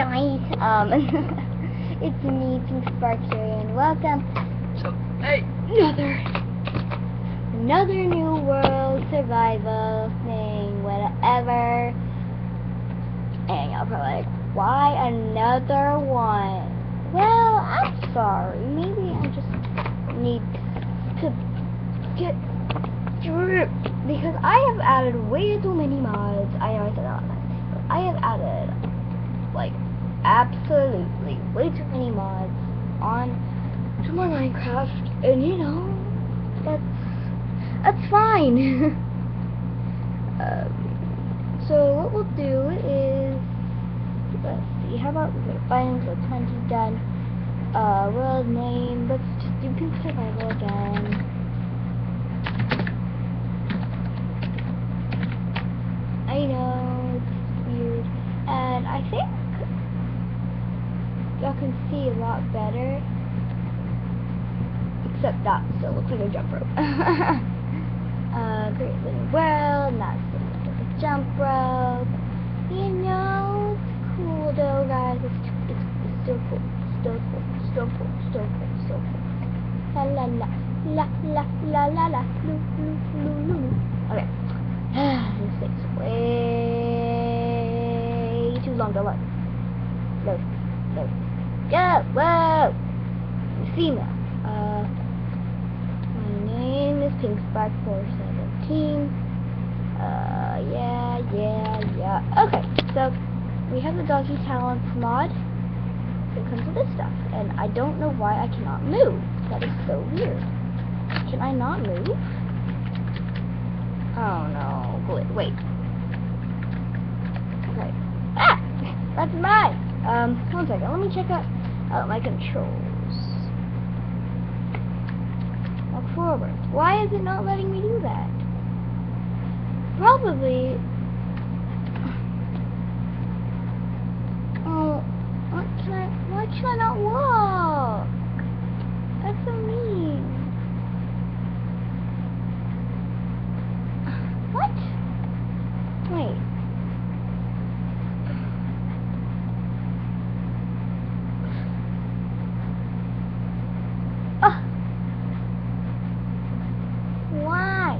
guys, um, it's me, Pink Spark here, and welcome So, hey, another, another new world survival thing, whatever. And y'all probably like, why another one? Well, I'm sorry, maybe I just need to get through it, because I have added way too many mods. I know I said that last time, I have added like absolutely way too many mods on to my Minecraft, and you know that's that's fine. um, so what we'll do is let's see, how about we to finance with 20 done. Uh, world name, let's just do Pink Survival again. I know, it's weird. And I think y'all can see a lot better. Except that still looks like a jump rope. uh, great living world, and that still looks like a jump rope. You know, it's cool though, guys. It's, it's, it's still cool. Still cool. Still cool. Still cool. Still cool. La la la. La la la la la. Loo, loo, loo, loo. Okay. this takes way too long to load. Load. Load. Go! Whoa! Female. Uh, my name is PinkSpark417. Uh, yeah, yeah, yeah. Okay, so we have the Doggy Talents mod. It comes with this stuff, and I don't know why I cannot move. That is so weird. Can I not move? Oh no, wait, wait. Okay. Ah! That's mine! Um, one second, let me check out, my controls. Walk forward. Why is it not letting me do that? Probably... Oh, what can I, why can I not walk? That's so mean. What? Wait. Ah. Why?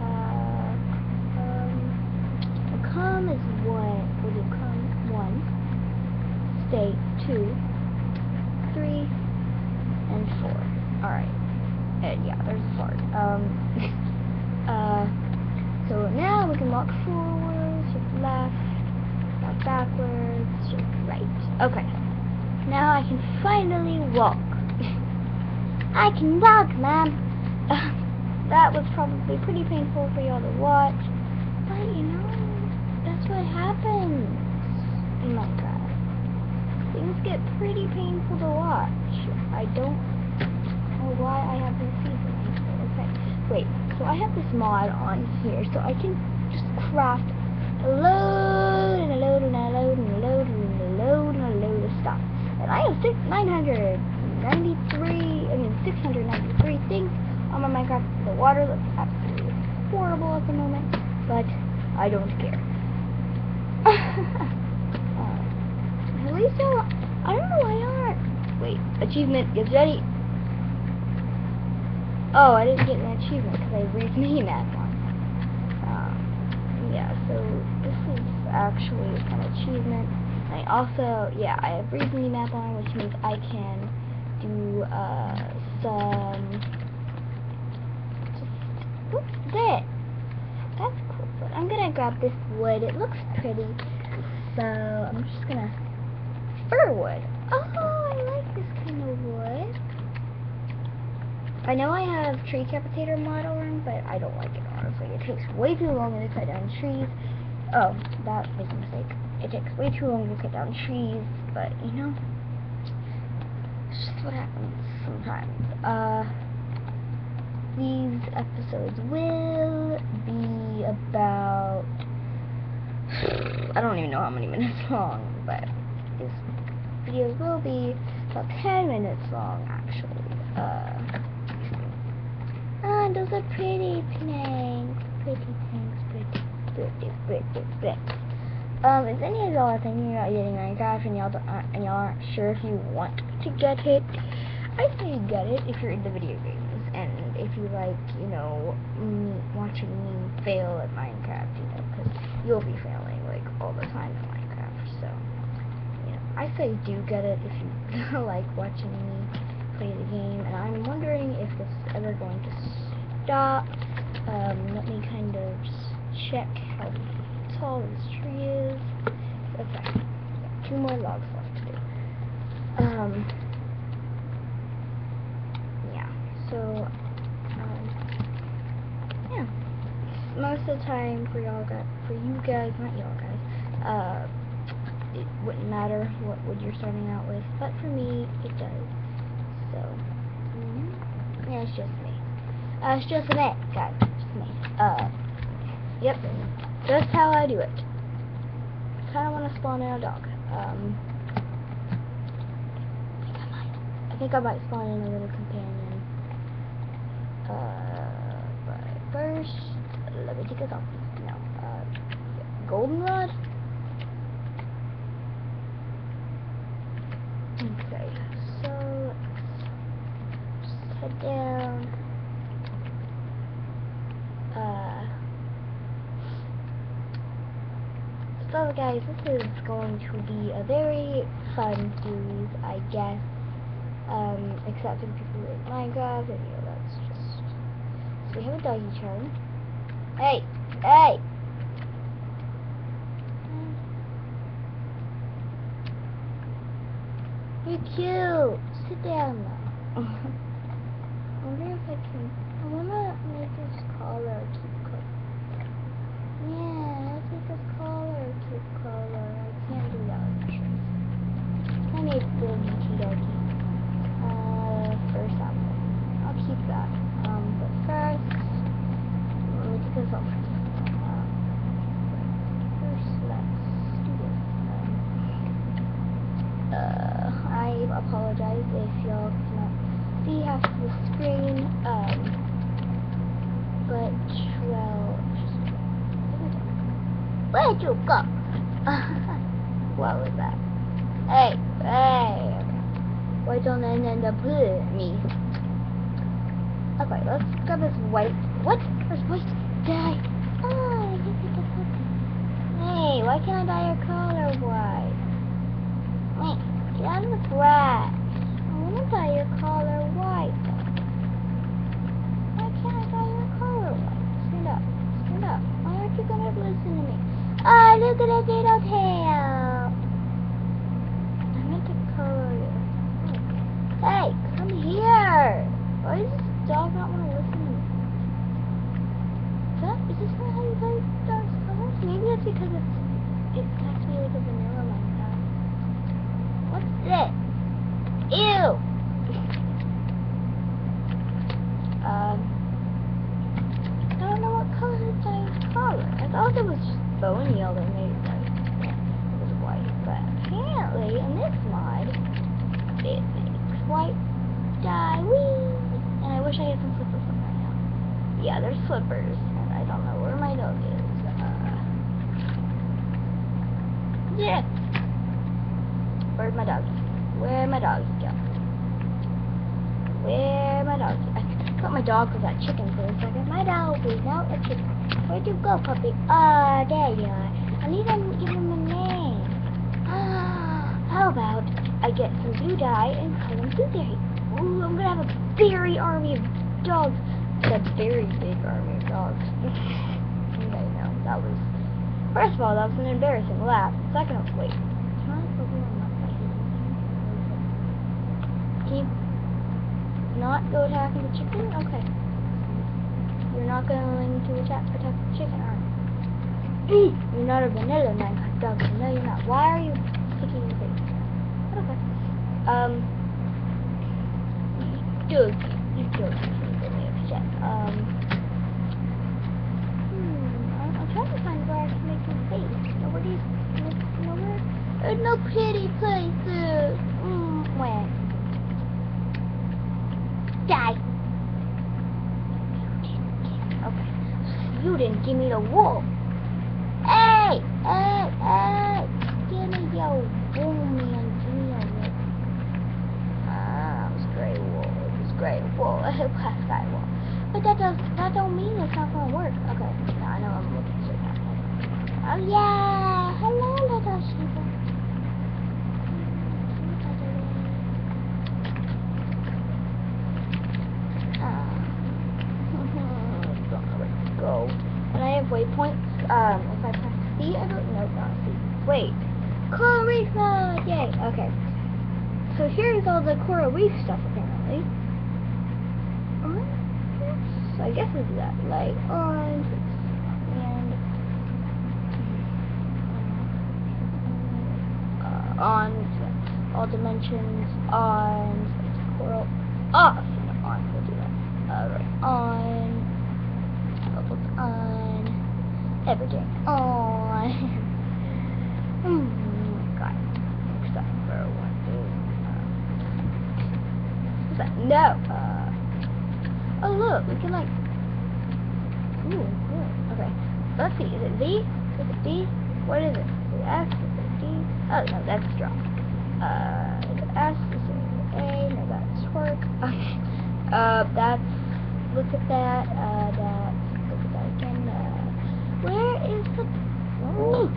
Uh, um, come is one. Would you come one? Stay two, three, and four. All right. And yeah, there's a fart. Um. uh. So now we can walk forward, shift left, walk backwards, right. Okay. Now I can finally walk. I can walk, Mom. that was probably pretty painful for y'all to watch. But, you know, that's what happens in Minecraft. Things get pretty painful to watch. I don't know why I have this season. Okay, wait. So I have this mod on here, so I can just craft a load load and a load and load and load and a load of stuff. And I have six, 993, I mean 693 things on my Minecraft. The water looks absolutely horrible at the moment, but I don't care. uh, at least I, I don't know why I aren't. Wait, achievement, get ready. Oh, I didn't get an achievement because I read me map on. Um, yeah, so this is actually an achievement. I also, yeah, I have Reasoning map on, which means I can do, uh, some, what's this? That's cool, but I'm gonna grab this wood, it looks pretty, so I'm just gonna, fir wood. Oh, I like this kind of wood. I know I have Treecapitator model room, but I don't like it honestly. It takes way too long to cut down trees. Oh, that was a mistake. It takes way too long to cut down trees, but you know, it's just what happens sometimes. Uh, these episodes will be about I don't even know how many minutes long, but these videos will be about 10 minutes long actually. Uh, Ah, those are pretty planks. Pretty planks, pretty, Um, if any of y'all are thinking about getting Minecraft and y'all uh, and y'all aren't sure if you want to get it, I say get it if you're into video games and if you like, you know, me watching me fail at Minecraft, you know, because you'll be failing like all the time at Minecraft. So, you know, I say do get it if you like watching me play the game. And I'm wondering if this is ever going to stop. Um, let me kind of check how tall this tree is. Okay, two more logs left to do. Um, yeah, so, um, yeah. Most of the time for y'all guys, for you guys, not y'all guys, uh, it wouldn't matter what wood you're starting out with, but for me, it does. So, mm, yeah, it's just me. Uh, it's just me, guys, just me. Yep. that's how I do it. I kind of want to spawn in a dog. Um, I think I might spawn in a little companion. Uh, but first, let me take this off. No, uh, goldenrod? Okay, so let's head down. So guys, this is going to be a very fun series, I guess. Um, except for people in Minecraft, and you know, that's just... So we have a doggy charm. Hey! Hey! You're cute! Sit down now. I wonder if I can... I wanna make this collar keep. Yeah, let's make this collar color. I can't do that with I need Boogie Doggy. Uh, first apple. I'll keep that. Um, but first, let me take this off. First, let's do this. Uh, I apologize if y'all cannot see half the screen. Um, but, well, where'd you go? what was that? Hey, hey. Why don't I end up with me? Okay, let's grab this white. What? There's white dye. Oh, I of Hey, why can't I dye your color white? Wait, get out of the grass. I want to dye your color white. Why can't I dye your color white? Stand up. Stand up. Why aren't you going to listen to me? Oh, look at that little tail. I meant to color you. Hey, come here. Why does this dog not want to listen to me? Is, that, is this not how you guys dogs colors? Maybe it's because it's, it to be like a vanilla Minecraft. What's this? Ew. um, I don't know what color to dye color. I thought it was just bone that made it like it was white. But apparently in this mod it makes white dye. Whee! And I wish I had some slippers on right now. Yeah, there's slippers. Don't know where my dog is. Uh, yeah. Where's my dog? Where my dog go? Where my dog? I thought my dog was that chicken for a second. My dog is now a chicken. Where'd you go, puppy? Ah, uh, there you are. I need to give him a name. Ah, how about I get some blue dye and call him Blueberry? Ooh, I'm gonna have a very army of dogs. A very big army of dogs. you know, that was... First of all, that was an embarrassing laugh. Second of wait. Can you not go attacking the chicken? Okay. You're not going to attack, protect the chicken, are you? you're not a vanilla Minecraft dog, no you're not. Why are you sticking your face? Okay. Um, Doug, you Doug, really. Um, hmm, I'm, I'm trying to find where I can make your face. Nobody's, nowhere, there's no pretty places. Hmm, where? Die. Okay. You didn't give me the wool. Hey! Hey! Uh, give me your boom man, give me your wool. Ah, that was great wool. It was great wool. I hope I got wool. But that does that don't mean it's not gonna work. Okay, now I know I'm looking straight at it. Oh yeah! Hello little sheep. Go. And I have waypoints. Um, if I press C, I don't know, not C. Wait. Coral Reef mode! Yay! Okay. So here's all the Coral Reef stuff, apparently. Yes. I guess it's that. Like, orange, and... Uh, on, all dimensions, on, coral, off, no, on, we'll do that. Alright, on, bubbles on, everything on. hmm, got it. Except for one that? No. Uh, oh look, we can like. Ooh, cool. Okay. Let's see. Is it V? Is it D? What is it? Is it S? Is it D? Oh no, that's drop. Uh, is it S? Is it A? No, that's twerk. Okay. Uh, that's. Look at that. Uh, that. Look at that again. Uh, where is the? Oh.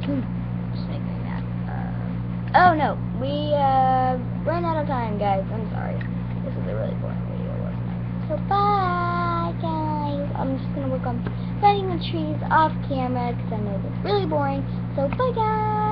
Just making that. Uh, oh no, we uh ran out of time, guys. I'm sorry. This is a really boring video, wasn't it? So bye, guys. I'm just gonna work on cutting the trees off camera because I know it's really boring. So bye, guys.